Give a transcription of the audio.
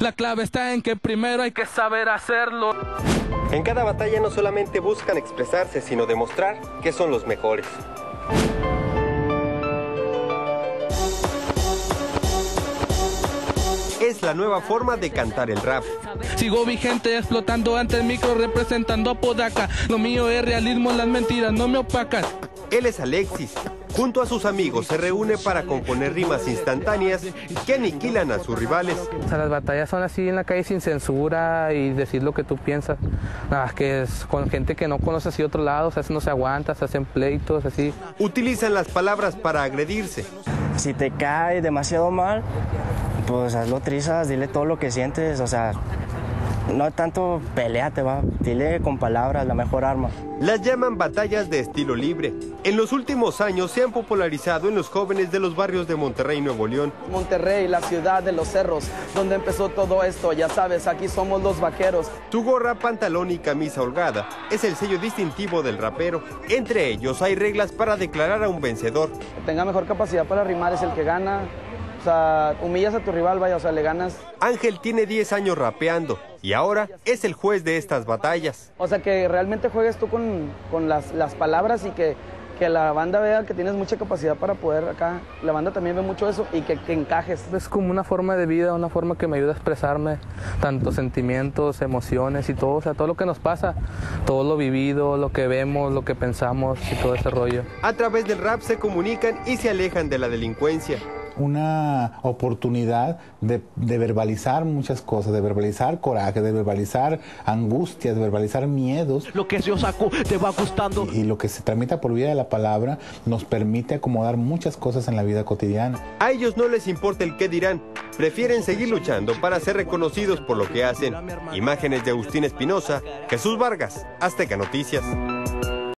La clave está en que primero hay que saber hacerlo. En cada batalla no solamente buscan expresarse, sino demostrar que son los mejores. Es la nueva forma de cantar el rap. Sigo vigente explotando ante el micro representando a Podaca. Lo mío es realismo, las mentiras no me opacan. Él es Alexis. Junto a sus amigos se reúne para componer rimas instantáneas que aniquilan a sus rivales. O sea, las batallas son así en la calle sin censura y decir lo que tú piensas. Nada, más que es con gente que no conoce así otro lado, o sea, no se aguanta, se hacen pleitos, así. Utilizan las palabras para agredirse. Si te cae demasiado mal, pues hazlo trizas, dile todo lo que sientes, o sea, no tanto peleate, va, dile con palabras la mejor arma. Las llaman batallas de estilo libre. En los últimos años se han popularizado en los jóvenes de los barrios de Monterrey, Nuevo León. Monterrey, la ciudad de los cerros, donde empezó todo esto, ya sabes, aquí somos los vaqueros. Tu gorra, pantalón y camisa holgada es el sello distintivo del rapero. Entre ellos hay reglas para declarar a un vencedor. Que tenga mejor capacidad para rimar es el que gana. O sea, humillas a tu rival, vaya, o sea, le ganas. Ángel tiene 10 años rapeando y ahora es el juez de estas batallas. O sea, que realmente juegues tú con, con las, las palabras y que, que la banda vea que tienes mucha capacidad para poder acá. La banda también ve mucho eso y que, que encajes. Es como una forma de vida, una forma que me ayuda a expresarme, tanto sentimientos, emociones y todo, o sea, todo lo que nos pasa, todo lo vivido, lo que vemos, lo que pensamos y todo ese rollo. A través del rap se comunican y se alejan de la delincuencia una oportunidad de, de, verbalizar muchas cosas, de verbalizar coraje, de verbalizar angustias, de verbalizar miedos. Lo que yo saco te va gustando. Y, y, lo que se tramita por vía de la palabra nos permite acomodar muchas cosas en la vida cotidiana. A ellos no les importa el qué dirán, prefieren seguir luchando para ser reconocidos por lo que hacen. Imágenes de Agustín Espinosa, Jesús Vargas, Azteca Noticias.